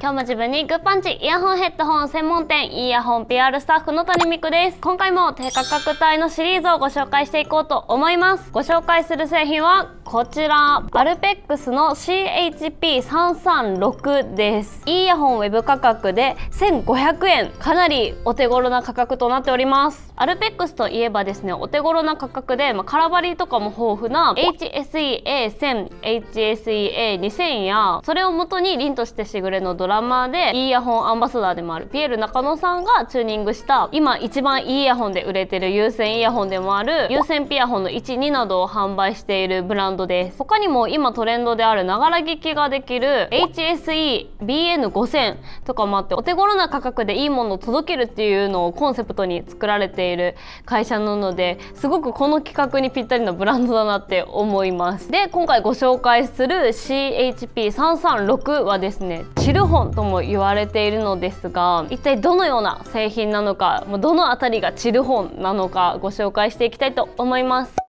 今日も自分にグッパンチイヤホンヘッドホン専門店イヤホン PR スタッフの谷美久です。今回も低価格帯のシリーズをご紹介していこうと思います。ご紹介する製品はこちらアルペックスの CHP336 です。イヤホンウェブ価格で1500円。かなりお手頃な価格となっております。アルペックスといえばですねお手頃な価格で、まあ、カラバリとかも豊富な HSEA1000 HSEA2000 やそれを元に凛としてしぐれのドラマーでイヤホンアンバサダーでもあるピエール中野さんがチューニングした今一番いいイヤホンで売れてる有線イヤホンでもある有線ピアホンの12などを販売しているブランドです。他にも今トレンドであるながら聞きができる HSE-BN5000 とかもあってお手頃な価格でいいものを届けるっていうのをコンセプトに作られている会社なのですごくこの企画にぴったりなブランドだなって思います。で今回ご紹介する CHP336 はですねチルホンとも言われているのですが一体どのような製品なのかどの辺りがチル本なのかご紹介していきたいと思います。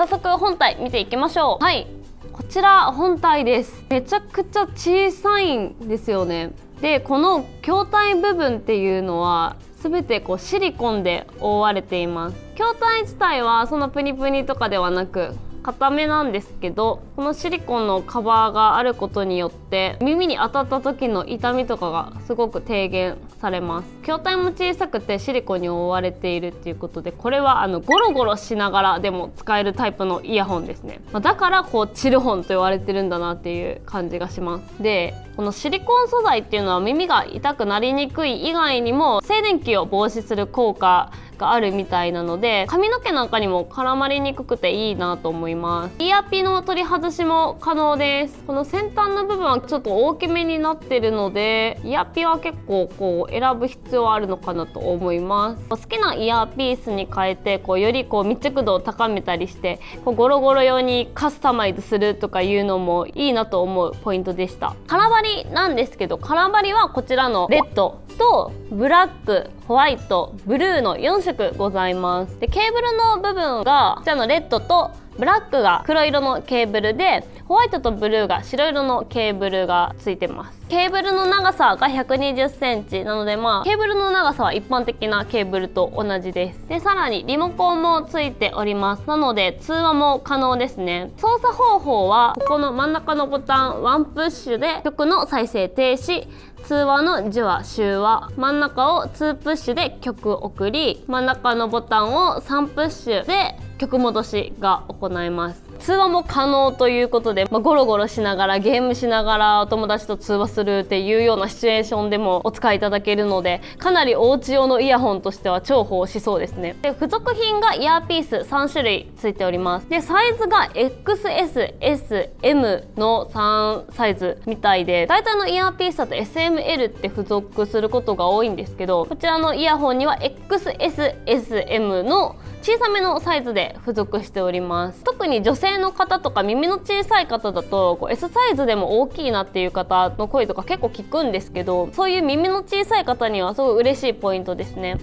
早速本体見ていきましょう。はい。こちら本体です。めちゃくちゃ小さいんですよね。でこの筐体部分っていうのは全てこうシリコンで覆われています。筐体自体はそのプニプニとかではなく硬めなんですけどこのシリコンのカバーがあることによって耳に当たった時の痛みとかがすごく低減されます。筐体も小さくてシリコンに覆われているっていうことでこれはあのゴロゴロしながらでも使えるタイプのイヤホンですね、ま、だからこうチルホンと言われてるんだなっていう感じがします。でこのシリコン素材っていうのは耳が痛くなりにくい以外にも静電気を防止する効果があるみたいなので髪の毛なんかにも絡まりにくくていいなと思います。イヤピの取り外しも可能です。この先端の部分はちょっと大きめになってるのでイヤピは結構こう選ぶ必要あるのかなと思います。好きなイヤーピースに変えてこうよりこう密着度を高めたりしてこうゴロゴロ用にカスタマイズするとかいうのもいいなと思うポイントでした。空張りなんですけど空張りはこちらのレッドとブラックホワイトブルーの4色ございます。でケーブルの部分がこちらのレッドとブラックが黒色のケーブルでホワイトとブルーが白色のケーブルがついてます。ケーブルの長さが120センチなのでまあケーブルの長さは一般的なケーブルと同じです。でさらにリモコンもついております。なので通話も可能ですね。操作方法はここの真ん中のボタンワンプッシュで曲の再生停止。通話の受話終話。真ん中を2プッシュで曲送り。真ん中のボタンを3プッシュで曲戻しが行えます。通話も可能ということで、まあ、ゴロゴロしながらゲームしながらお友達と通話するっていうようなシチュエーションでもお使いいただけるのでかなりお家用のイヤホンとしては重宝しそうですね。で付属品がイヤーピース3種類ついております。でサイズが XSSM の3サイズみたいで大体のイヤーピースだと SML って付属することが多いんですけどこちらのイヤホンには XSSM の小さめのサイズで付属しております。特に女性の方とか耳の小さい方だとこう S サイズでも大きいなっていう方の声とか結構聞くんですけどそういう耳の小さい方にはすごい嬉しいポイントですね。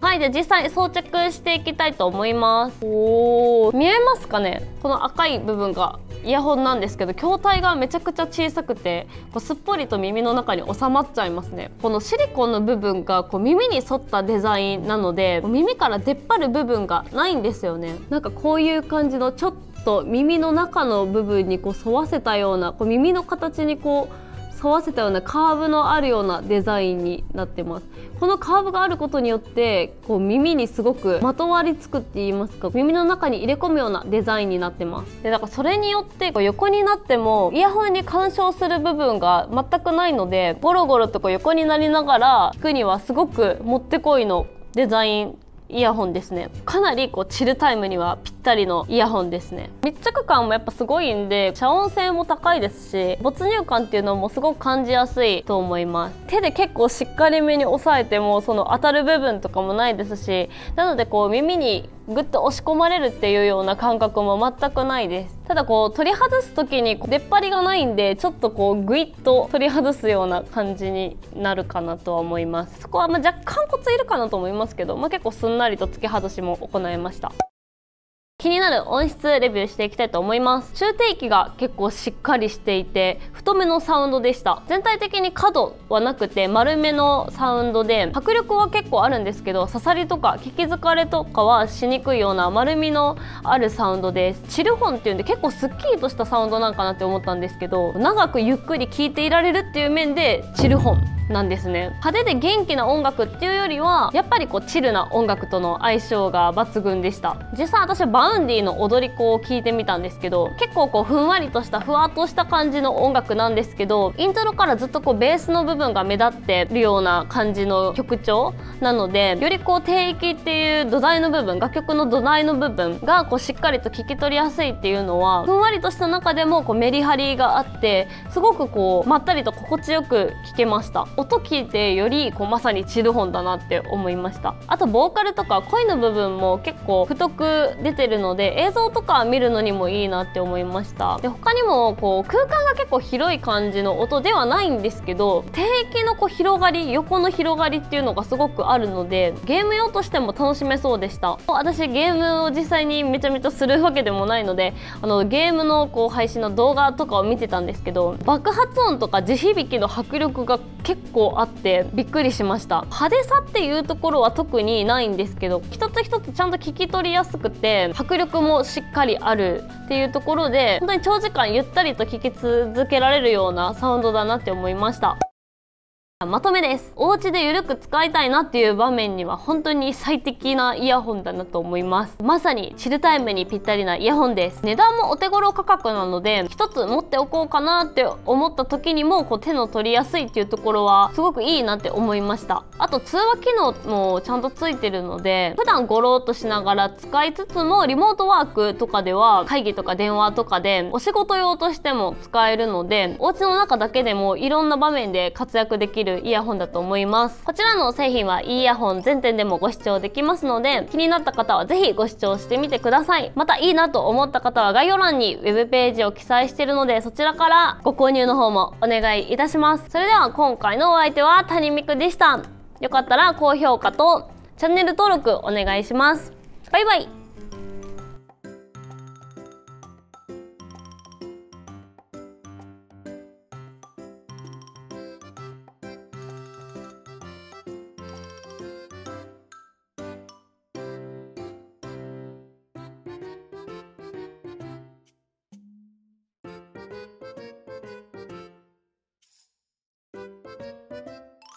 はいで実際装着していきたいと思います。おお見えますかね？この赤い部分がイヤホンなんですけど筐体がめちゃくちゃ小さくてこうすっぽりと耳の中に収まっちゃいますね。このシリコンの部分がこう耳に沿ったデザインなので耳から出っ張る部分がないんですよね。なんかこういう感じのちょっと耳の中の部分にこう沿わせたようなこう耳の形にこう沿わせたようなカーブのあるようなデザインになってます。このカーブがあることによってこう耳にすごくまとわりつくって言いますか耳の中に入れ込むようなデザインになってます。でだからそれによってこう横になってもイヤホンに干渉する部分が全くないのでゴロゴロとこう横になりながら聞くにはすごくもってこいのデザインイヤホンですね。かなりこうチルタイムにはぴったりのイヤホンですね。密着感もやっぱすごいんで遮音性も高いですし没入感っていうのもすごく感じやすいと思います。手で結構しっかりめに押さえてもその当たる部分とかもないですしなのでこう耳にグッと押し込まれるっていうような感覚も全くないです。ただこう取り外す時に出っ張りがないんでちょっとこうグイッと取り外すような感じになるかなとは思います。そこはま若干コツいるかなと思いますけど、まあ、結構すんなりと付け外しも行いました。気になる音質レビューしていきたいと思います。中低域が結構しっかりしていて太めのサウンドでした。全体的に角はなくて丸めのサウンドで迫力は結構あるんですけど刺さりとか聞き疲れとかはしにくいような丸みのあるサウンドです。チルホンっていうんで結構すっきりとしたサウンドなんかなって思ったんですけど長くゆっくり聴いていられるっていう面でチルホン。なんですね。派手で元気な音楽っていうよりはやっぱりこうチルな音楽との相性が抜群でした。実際私はバウンディの踊り子を聞いてみたんですけど結構こうふんわりとしたふわっとした感じの音楽なんですけどイントロからずっとこうベースの部分が目立ってるような感じの曲調なのでよりこう低域っていう土台の部分楽曲の土台の部分がこうしっかりと聞き取りやすいっていうのはふんわりとした中でもこうメリハリがあってすごくこうまったりと心地よく聴けました。音聞いてよりこうまさにチルホンだなって思いました。あとボーカルとか声の部分も結構太く出てるので映像とか見るのにもいいなって思いました。で他にもこう空間が結構広い感じの音ではないんですけど低域のこう広がり横の広がりっていうのがすごくあるのでゲーム用としても楽しめそうでした。私ゲームを実際にめちゃめちゃするわけでもないのであのゲームのこう配信の動画とかを見てたんですけど爆発音とか地響きの迫力が結構あってびっくりしました。派手さっていうところは特にないんですけど一つ一つちゃんと聞き取りやすくて迫力もしっかりあるっていうところで本当に長時間ゆったりと聴き続けられるようなサウンドだなって思いました。まとめです。お家でゆるく使いたいなっていう場面には本当に最適なイヤホンだなと思います。まさにチルタイムにぴったりなイヤホンです。値段もお手頃価格なので一つ持っておこうかなって思った時にもこう手の取りやすいっていうところはすごくいいなって思いました。あと通話機能もちゃんとついてるので普段ゴローっとしながら使いつつもリモートワークとかでは会議とか電話とかでお仕事用としても使えるのでお家の中だけでもいろんな場面で活躍できるるイヤホンだと思います。こちらの製品はイヤホン全店でもご視聴できますので気になった方はぜひご視聴してみてください。またいいなと思った方は概要欄に web ページを記載しているのでそちらからご購入の方もお願いいたします。それでは今回のお相手は谷ミクでした。よかったら高評価とチャンネル登録お願いします。バイバイ。